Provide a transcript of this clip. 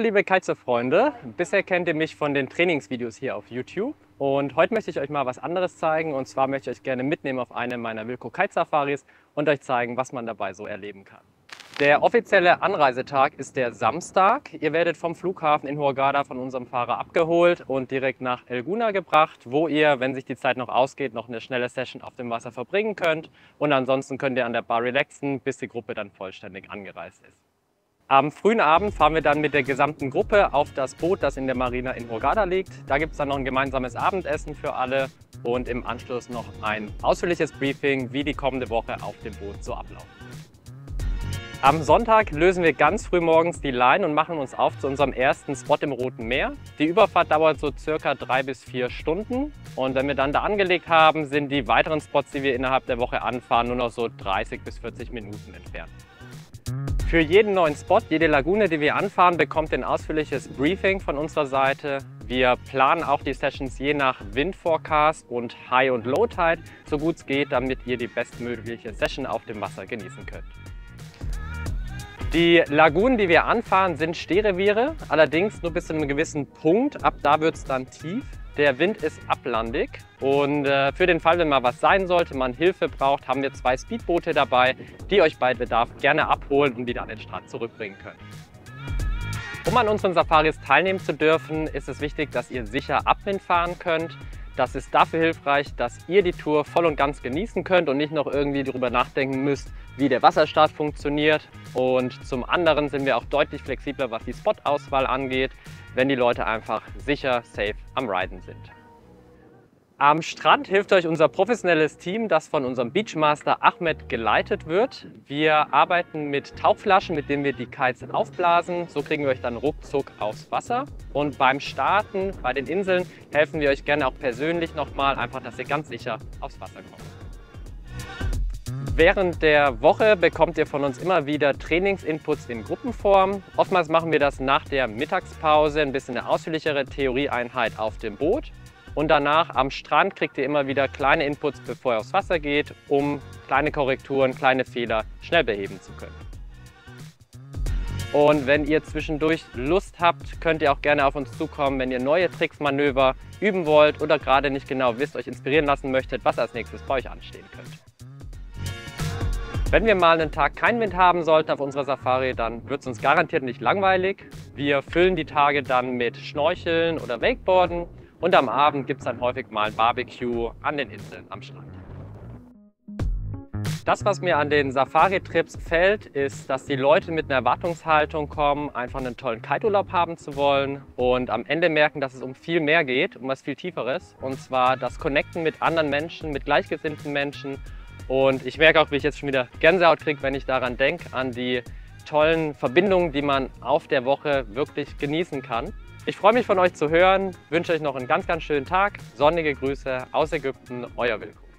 Liebe Kitesurf-Freunde, bisher kennt ihr mich von den Trainingsvideos hier auf YouTube und heute möchte ich euch mal was anderes zeigen und zwar möchte ich euch gerne mitnehmen auf eine meiner Wilco Kitesafaris und euch zeigen, was man dabei so erleben kann. Der offizielle Anreisetag ist der Samstag. Ihr werdet vom Flughafen in Hurghada von unserem Fahrer abgeholt und direkt nach Elguna gebracht, wo ihr, wenn sich die Zeit noch ausgeht, noch eine schnelle Session auf dem Wasser verbringen könnt. Und ansonsten könnt ihr an der Bar relaxen, bis die Gruppe dann vollständig angereist ist. Am frühen Abend fahren wir dann mit der gesamten Gruppe auf das Boot, das in der Marina in Hurghada liegt. Da gibt es dann noch ein gemeinsames Abendessen für alle und im Anschluss noch ein ausführliches Briefing, wie die kommende Woche auf dem Boot so abläuft. Am Sonntag lösen wir ganz früh morgens die Line und machen uns auf zu unserem ersten Spot im Roten Meer. Die Überfahrt dauert so circa drei bis vier Stunden und wenn wir dann da angelegt haben, sind die weiteren Spots, die wir innerhalb der Woche anfahren, nur noch so 30 bis 40 Minuten entfernt. Für jeden neuen Spot, jede Lagune, die wir anfahren, bekommt ein ausführliches Briefing von unserer Seite. Wir planen auch die Sessions je nach Windforecast und High- und Low-Tide, so gut es geht, damit ihr die bestmögliche Session auf dem Wasser genießen könnt. Die Lagunen, die wir anfahren, sind Stehreviere, allerdings nur bis zu einem gewissen Punkt. Ab da wird es dann tief. Der Wind ist ablandig und äh, für den Fall, wenn mal was sein sollte, man Hilfe braucht, haben wir zwei Speedboote dabei, die euch bei Bedarf gerne abholen und wieder an den Strand zurückbringen können. Um an unseren Safaris teilnehmen zu dürfen, ist es wichtig, dass ihr sicher Abwind fahren könnt. Das ist dafür hilfreich, dass ihr die Tour voll und ganz genießen könnt und nicht noch irgendwie darüber nachdenken müsst, wie der Wasserstart funktioniert. Und zum anderen sind wir auch deutlich flexibler, was die Spot-Auswahl angeht, wenn die Leute einfach sicher, safe am Riden sind. Am Strand hilft euch unser professionelles Team, das von unserem Beachmaster Ahmed geleitet wird. Wir arbeiten mit Tauchflaschen, mit denen wir die Kites aufblasen. So kriegen wir euch dann ruckzuck aufs Wasser. Und beim Starten bei den Inseln helfen wir euch gerne auch persönlich nochmal, einfach, dass ihr ganz sicher aufs Wasser kommt. Während der Woche bekommt ihr von uns immer wieder Trainingsinputs in Gruppenform. Oftmals machen wir das nach der Mittagspause, ein bisschen eine ausführlichere Theorieeinheit auf dem Boot. Und danach am Strand kriegt ihr immer wieder kleine Inputs, bevor ihr aufs Wasser geht, um kleine Korrekturen, kleine Fehler schnell beheben zu können. Und wenn ihr zwischendurch Lust habt, könnt ihr auch gerne auf uns zukommen, wenn ihr neue Tricks, Manöver üben wollt oder gerade nicht genau wisst, euch inspirieren lassen möchtet, was als nächstes bei euch anstehen könnte. Wenn wir mal einen Tag keinen Wind haben sollten auf unserer Safari, dann wird es uns garantiert nicht langweilig. Wir füllen die Tage dann mit Schnorcheln oder Wakeboarden und am Abend gibt es dann häufig mal ein Barbecue an den Inseln am Strand. Das, was mir an den Safari-Trips gefällt, ist, dass die Leute mit einer Erwartungshaltung kommen, einfach einen tollen Kiteurlaub haben zu wollen und am Ende merken, dass es um viel mehr geht, um was viel Tieferes. Und zwar das Connecten mit anderen Menschen, mit gleichgesinnten Menschen. Und ich merke auch, wie ich jetzt schon wieder Gänsehaut kriege, wenn ich daran denke, an die tollen Verbindungen, die man auf der Woche wirklich genießen kann. Ich freue mich von euch zu hören, wünsche euch noch einen ganz, ganz schönen Tag. Sonnige Grüße aus Ägypten, euer Wilko.